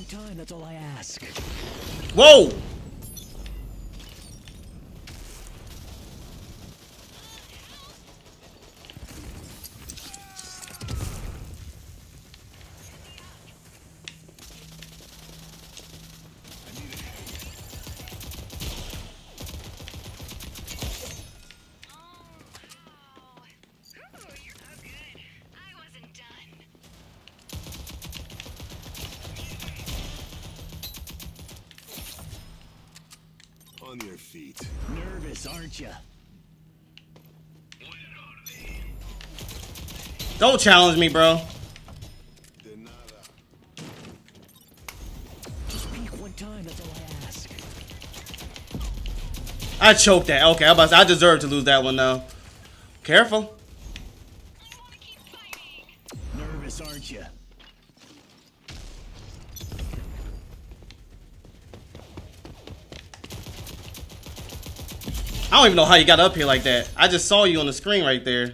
one time, that's all I ask. Whoa! You? Don't challenge me, bro. Just peek one time, I ask. I choked that. Okay, I, about I deserve to lose that one though. Careful. I want to keep. Nervous, aren't you? I don't even know how you got up here like that. I just saw you on the screen right there.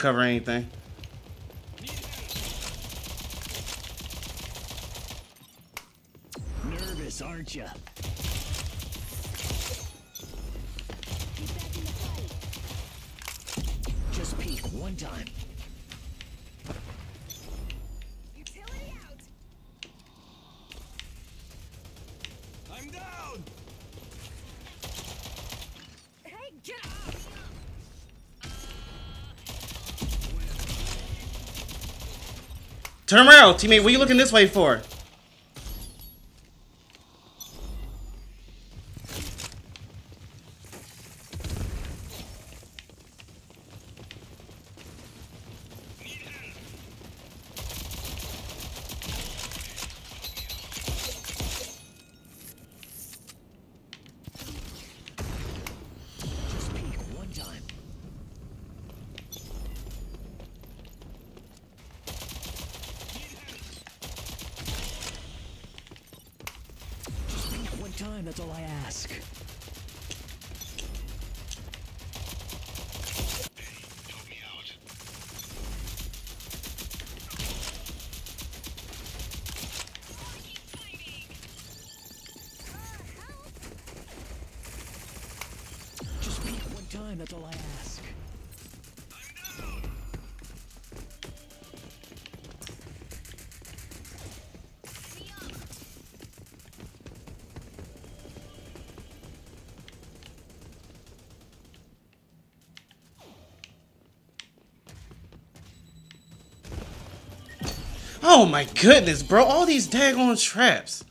Didn't cover anything. Nervous, aren't you? Just peek one time. Turn around, teammate. What are you looking this way for? Just peek one time. Just peek one time, that's all I ask. Oh my goodness, bro. All these daggone traps.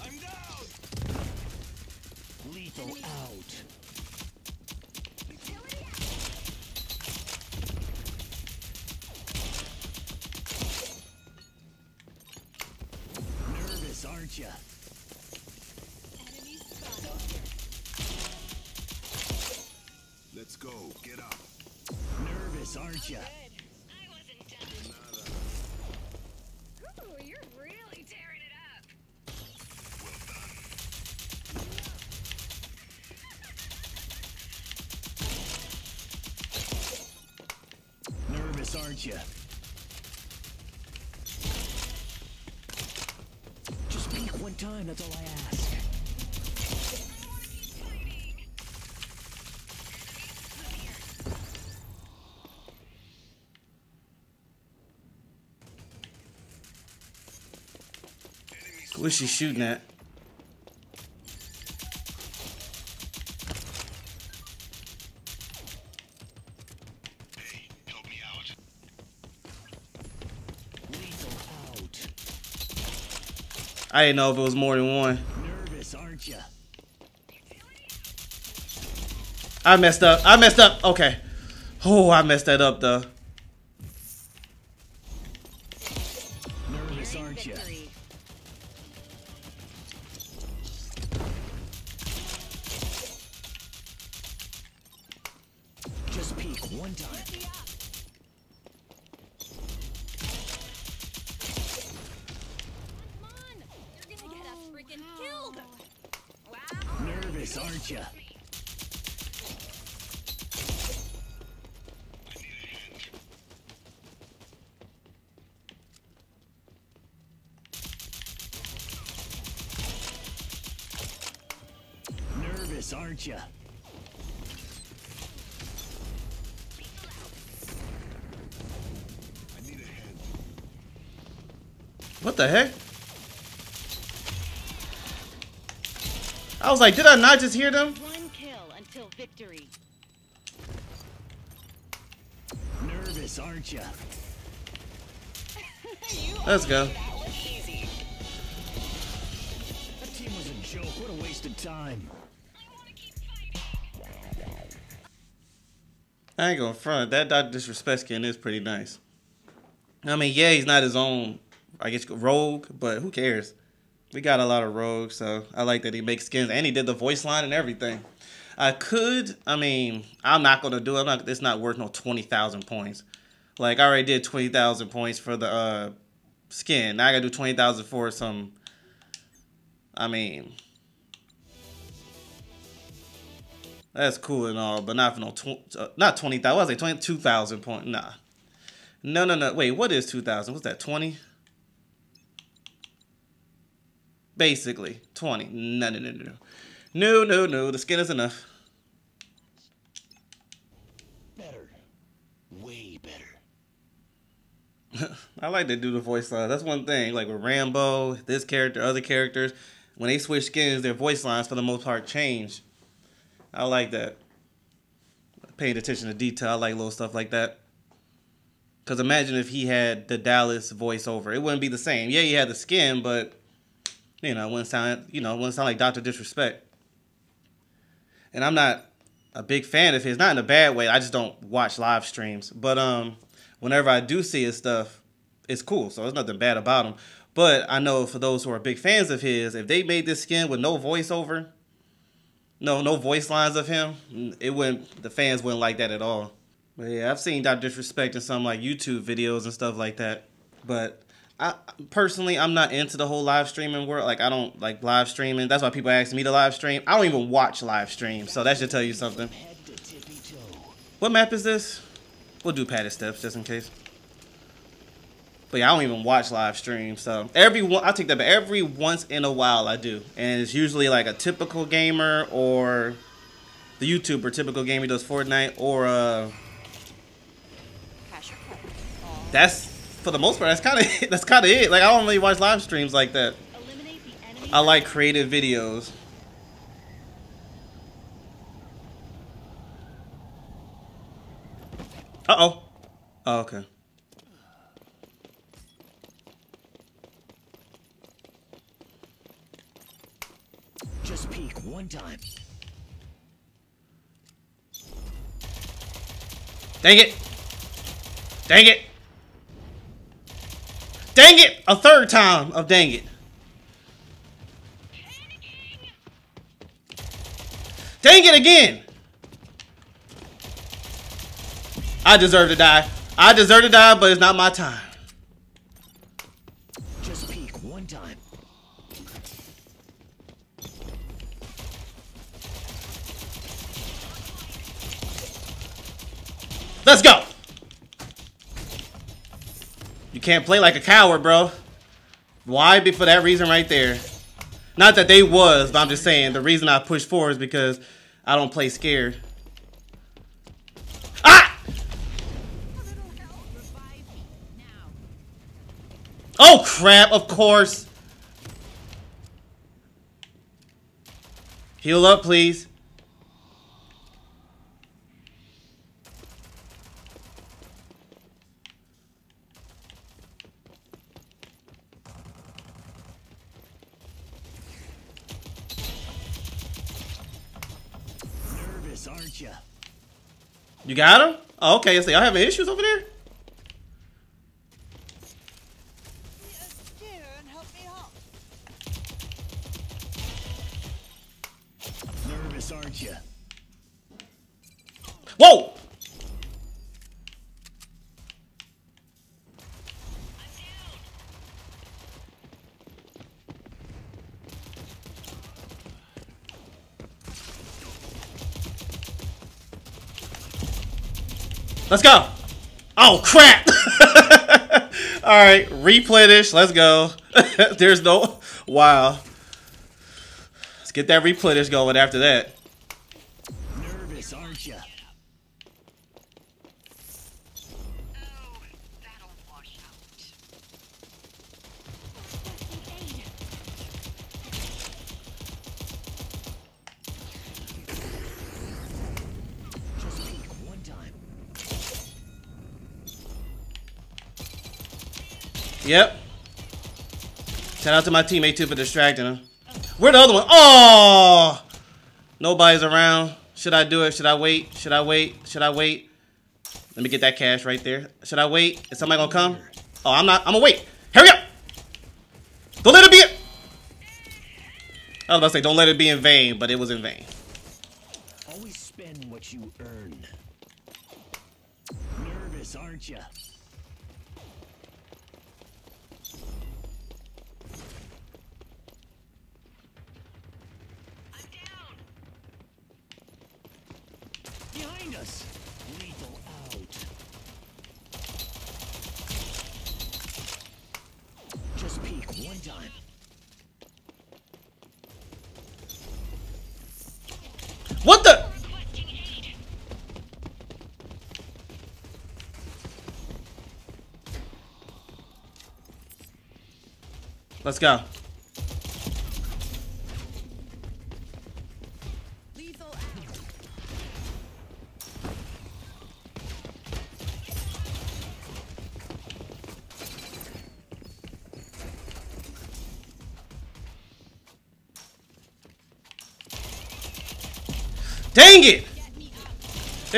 I'm down! Lethal out. Nervous. Enemy. Let's go. Get up. Nervous, aren't you? Good. I time, that's all I ask. I want to keep fighting. What's she shooting at? I didn't know if it was more than one. Nervous, aren't you? I messed up. I messed up. Okay. Oh, I messed that up though. Nervous, aren't you? I need a hand. What the heck? I was like, did I not just hear them? One kill until victory. Nervous, aren't you? Let's go. That was easy. That team was a joke. What a waste of time. I ain't gonna front. That Dr. Disrespect skin is pretty nice. I mean, yeah, he's not his own, I guess, rogue, but who cares? We got a lot of rogues, so I like that he makes skins and he did the voice line and everything. I could, I mean, I'm not gonna do it. I'm not. It's not worth no twenty thousand points. Like I already did twenty thousand points for the uh, skin. Now I gotta do twenty thousand for some. I mean, that's cool and all, but not for no tw- uh, not twenty thousand. Was it twenty two thousand point? Nah. No, no, no. Wait, what is two thousand? What's that? Twenty. Basically, twenty. No, no, no, no, no. No, no, no. The skin is enough. Better. Way better. I like to do the voice lines. That's one thing. Like with Rambo, this character, other characters, when they switch skins, their voice lines for the most part change. I like that. Paying attention to detail. I like little stuff like that. Cause imagine if he had the Dallas voiceover, it wouldn't be the same. Yeah, he had the skin, but you know, it wouldn't sound you know, wouldn't sound like Doctor Disrespect. And I'm not a big fan of his, not in a bad way. I just don't watch live streams. But um, whenever I do see his stuff, it's cool. So there's nothing bad about him. But I know for those who are big fans of his, if they made this skin with no voiceover, no no voice lines of him, it wouldn't. The fans wouldn't like that at all. But yeah, I've seen Dr. Disrespect in some like YouTube videos and stuff like that. But I personally, I'm not into the whole live streaming world. Like I don't like live streaming. That's why people ask me to live stream. I don't even watch live streams, so that should tell you something. What map is this? We'll do padded steps just in case. But yeah, I don't even watch live streams, so every one I take that back. Every once in a while I do, and it's usually like a typical gamer or the YouTuber typical gamer does Fortnite or uh. Cash your card. That's for the most part. That's kind of that's kind of it. Like I don't really watch live streams like that. Eliminate the enemy. I like creative videos. Uh oh. Oh okay. Peek one time. Dang it! Dang it! Dang it! A third time of dang it. Dang it again! I deserve to die. I deserve to die, but it's not my time. Just peek one time. Let's go! You can't play like a coward, bro. Why? Be for that reason right there. Not that they was, but I'm just saying the reason I push forward is because I don't play scared. Ah! Oh crap, of course. Heal up, please. Got him? Oh, okay. So y'all having issues over there? Nervous, aren't you? Whoa! Let's go. Oh crap! All right, replenish. Let's go. There's no wow. Let's get that replenish going after that. Nervous, aren't you? Oh, that'll wash out. Requesting aid. Just peek one time. Yep. Shout out to my teammate too for distracting him. Where the other one? Oh! Nobody's around. Should I do it? Should I wait? Should I wait? Should I wait? Let me get that cash right there. Should I wait? Is somebody gonna come? Oh, I'm not. I'm gonna wait. Hurry up! Don't let it be. I was about to say, don't let it be in vain, but it was in vain. Always spend what you earn. Nervous, aren't you? Behind us. Lethal out. Just peek one time. What the? Let's go.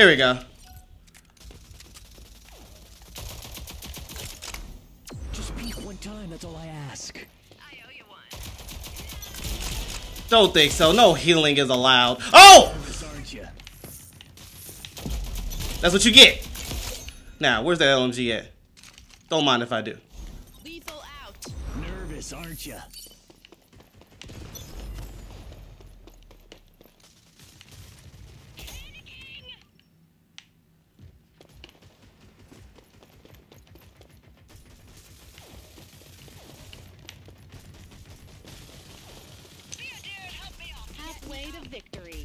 There we go. Just peek one time, that's all I ask. I owe you one. Don't think so. No healing is allowed. Oh! Nervous, aren't you? That's what you get. Now, where's that LMG at? Don't mind if I do. Lethal out. Nervous, aren't you? Be a dude, help me out. Halfway to victory.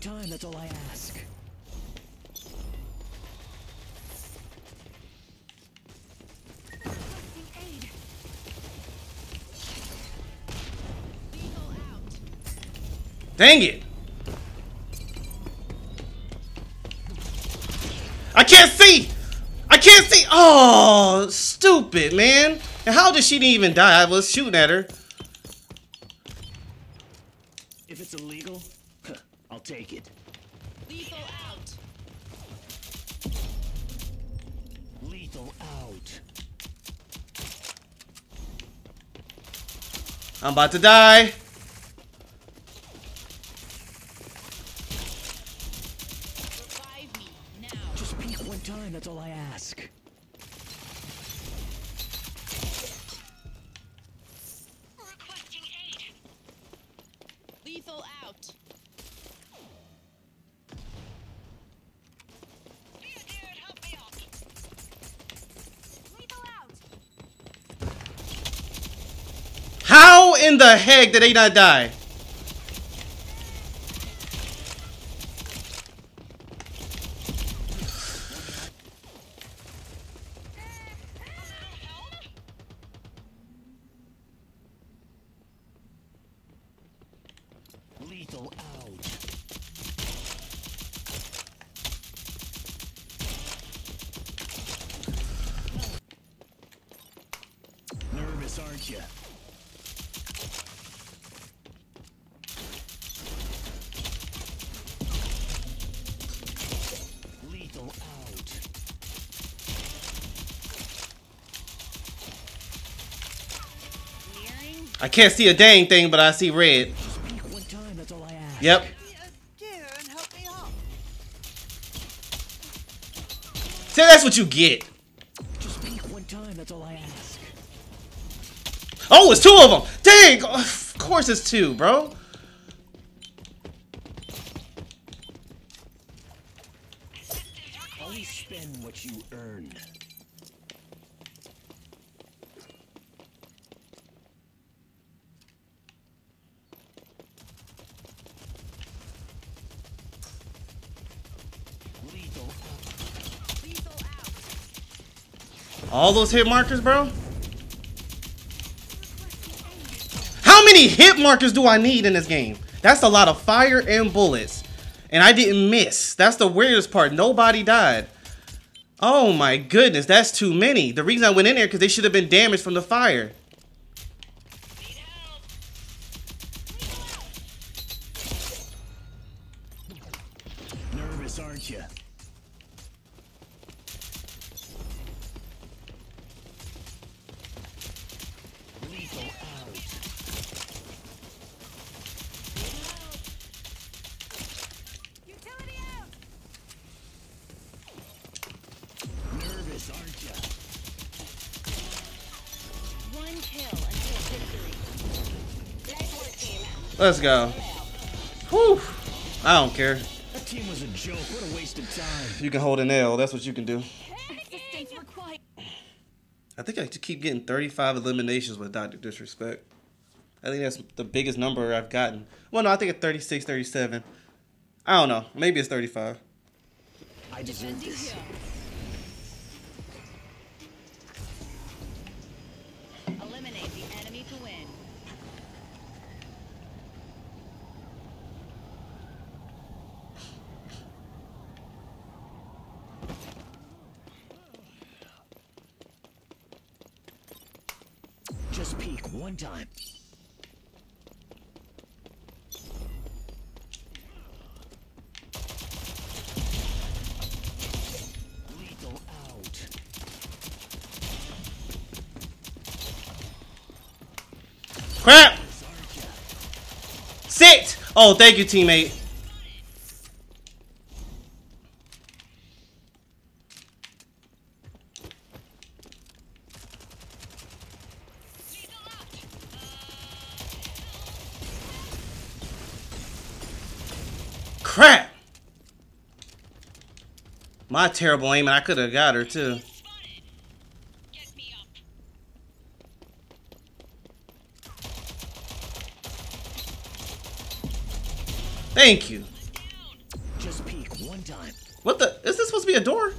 Time, that's all I ask. Requesting aid. Lethal out. Dang it. I can't see. I can't see. Oh, stupid, man. And how did she even die? I was shooting at her. If it's illegal, I'll take it. Lethal out. Lethal out. I'm about to die. Revive me now. Just peek one time, that's all I ask. How in the heck did they not die? Aren't you? I can't see a dang thing, but I see red. Yep. See, that's what you get. Time. Oh, it's two of them. Dang. Of course it's two, bro. Always spend what you earn. Lethal out. Lethal out. All those hit markers, bro. How many hit markers do I need in this game? That's a lot of fire and bullets. And I didn't miss. That's the weirdest part. Nobody died. Oh my goodness, that's too many. The reason I went in there because they should have been damaged from the fire. Let's go. Whew. I don't care. That team was a joke. What a waste of time. You can hold an L. That's what you can do. Assistance required. I think I keep getting 35 eliminations with Dr. Disrespect. I think that's the biggest number I've gotten. Well, no, I think it's 36, 37. I don't know. Maybe it's 35. I deserve this. Eliminate the enemy to win. Just peek one time. Lethal out. Crap! Nervous, aren't you? Sit! Oh, thank you, teammate. Crap! My terrible aim, and I could have got her too. Spotted. Get me up. Thank you. Just peek one time. What the? Is this supposed to be a door?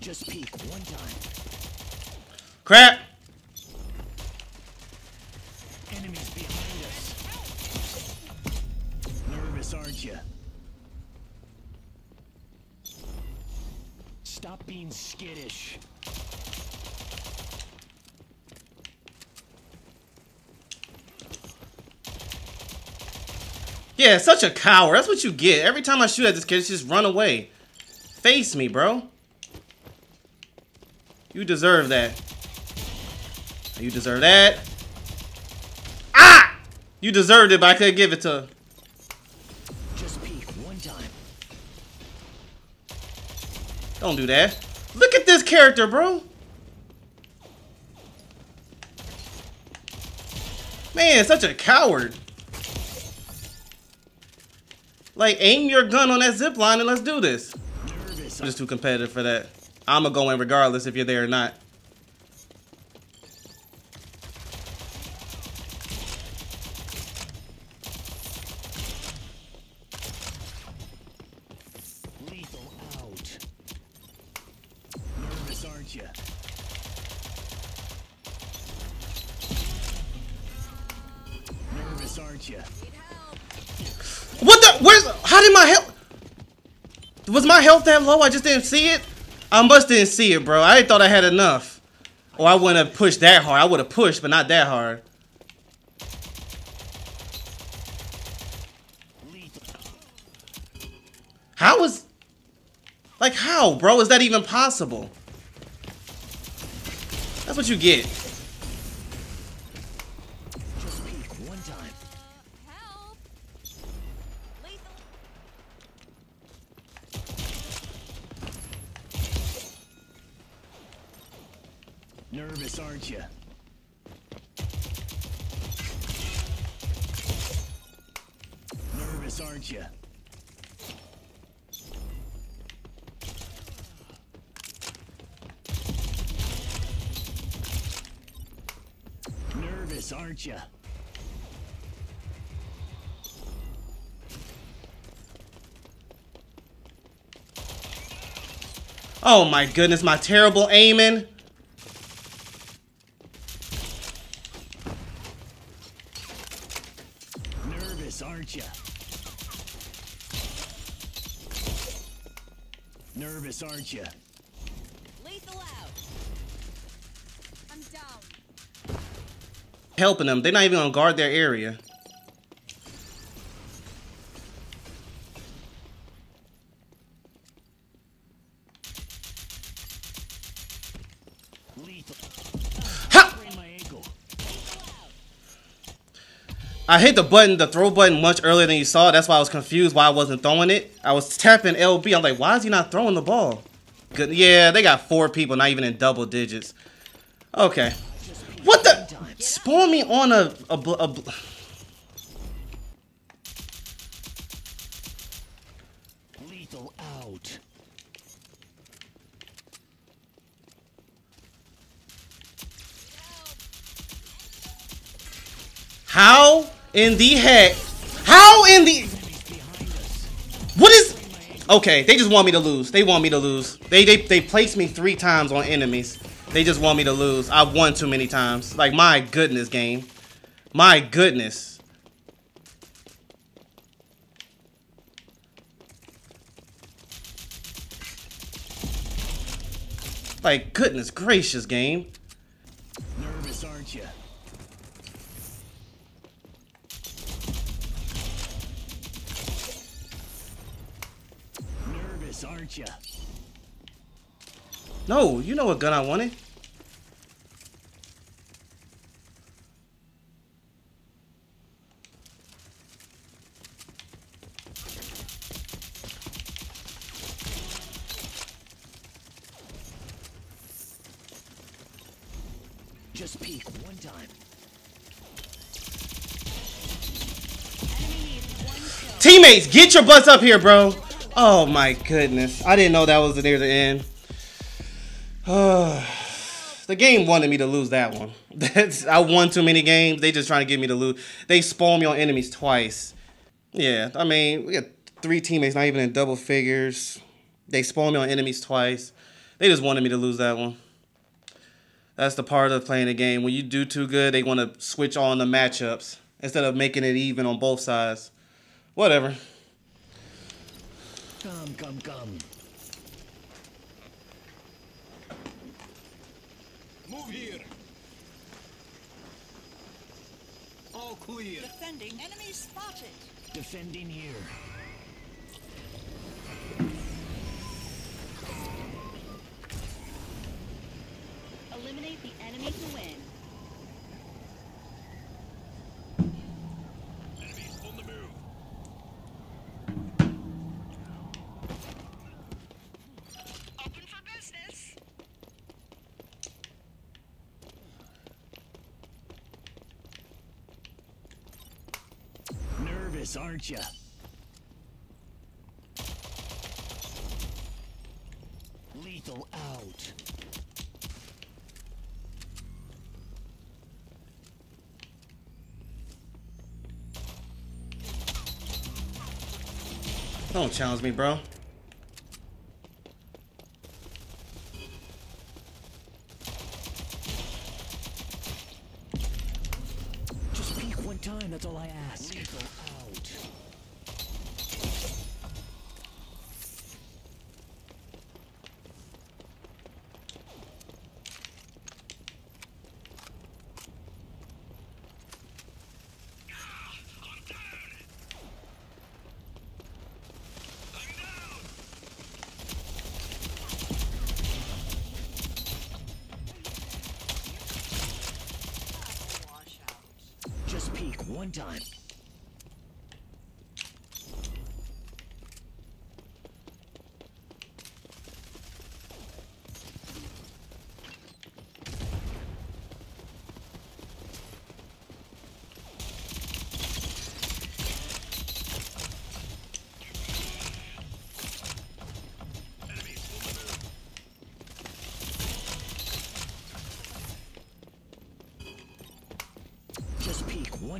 Just peek one time. Crap! Enemies behind us. Nervous, aren't you? Stop being skittish. Yeah, such a coward. That's what you get. Every time I shoot at this kid, just run away. Face me, bro. You deserve that. You deserve that. Ah! You deserved it, but I couldn't give it to Don't do that. Look at this character, bro. Man, such a coward. Like, aim your gun on that zip line and let's do this. I'm just too competitive for that. I'm gonna go in regardless if you're there or not. aren't you? What the? Where's? How did my health? Was my health that low? I just didn't see it. I must didn't see it, bro. I thought I had enough, or I wouldn't have pushed that hard. I would have pushed, but not that hard. How was? Like how, bro? Is that even possible? That's what you get. You? Nervous, aren't you? Nervous, aren't you? Oh my goodness, my terrible aiming. Nervous, aren't you? Lethal out. I'm down. Helping them. They're not even gonna guard their area. I hit the button, the throw button, much earlier than you saw. That's why I was confused why I wasn't throwing it. I was tapping LB. I'm like, why is he not throwing the ball? Good. Yeah, they got four people, not even in double digits. Okay. What the? Spawn me on a a, bl- a bl- Lethal out. How in the heck? How in the? What is? Okay, they just want me to lose. They want me to lose. They they they placed me three times on enemies. They just want me to lose. I've won too many times. Like my goodness, game. My goodness. Like goodness gracious, game. Aren't you? No, you know what gun I wanted. Just peek one time. Enemy one kill. Teammates, get your butts up here, bro. Oh my goodness. I didn't know that was near the end. the game wanted me to lose that one. That's I won too many games. They just trying to get me to lose. They spawn me on enemies twice. Yeah, I mean, we got three teammates not even in double figures. They spawn me on enemies twice. They just wanted me to lose that one. That's the part of playing the game. When you do too good, they want to switch on the matchups instead of making it even on both sides. Whatever. Come, come, come. Move here. All clear. Defending. Enemy spotted. Defending here. Eliminate the enemy to win. Enemies on the move. Open for business. Aren't you? Lethal out. Don't challenge me, bro.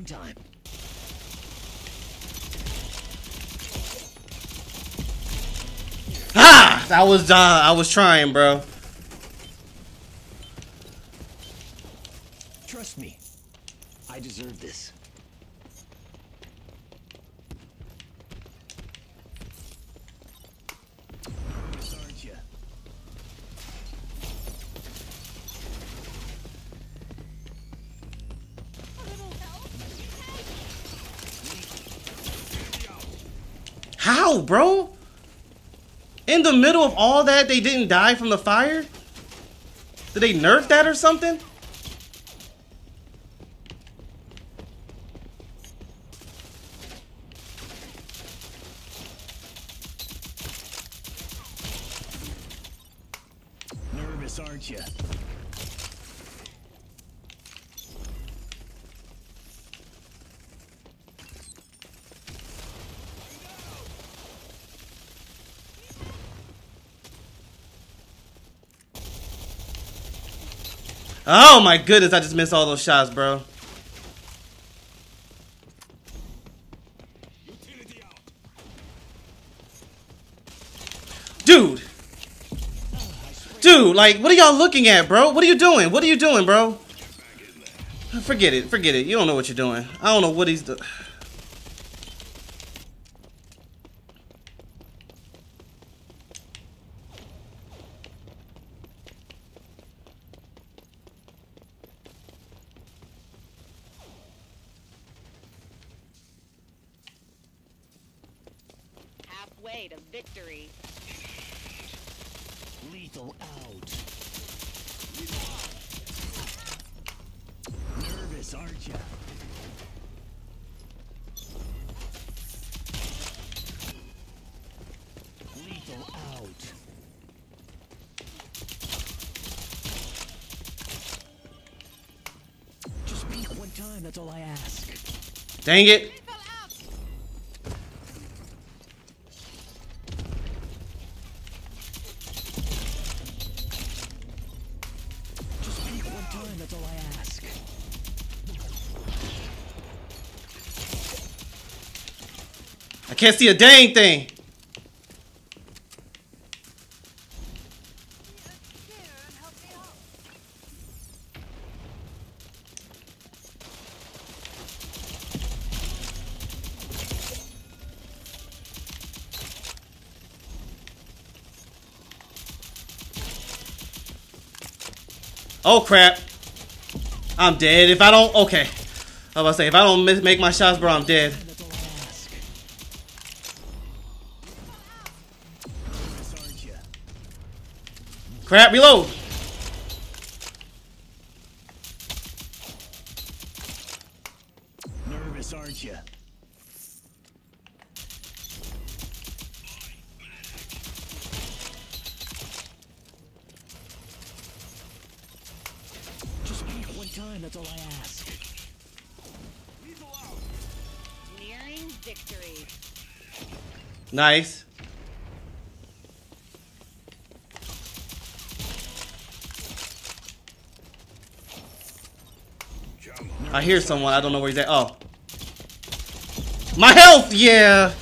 Peek one time. Ah! I was uh, I was trying, bro. Trust me. I deserve this. Bro? In the middle of all that, they didn't die from the fire? Did they nerf that or something? Nervous, aren't ya? Oh my goodness, I just missed all those shots, bro. Dude. Dude, like, what are y'all looking at, bro? What are you doing? What are you doing, bro? Forget it. Forget it. You don't know what you're doing. I don't know what he's doing. Victory. Lethal out. Nervous, aren't ya? Lethal out. Just peek one time, that's all I ask. Dang it. Can't see a dang thing. Oh crap. I'm dead. If I don't, okay. I was about to say, if I don't make my shots, bro, I'm dead. Crap, reload. Nervous, aren't ya? Just peek one time, that's all I ask. Nearing victory. Nice. I hear someone. I don't know where he's at. Oh. My health! Yeah.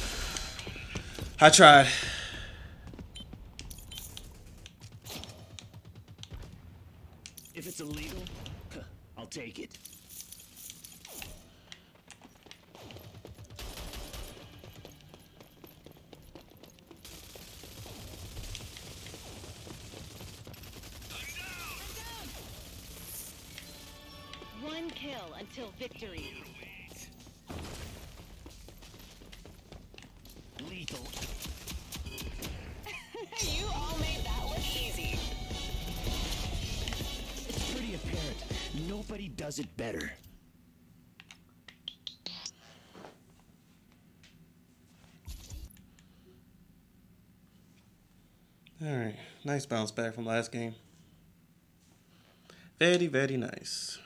I tried. If it's illegal, I'll take it. One kill until victory. Lethal. you all made that look easy. It's pretty apparent. Nobody does it better. Alright, nice bounce back from last game. Very, very nice.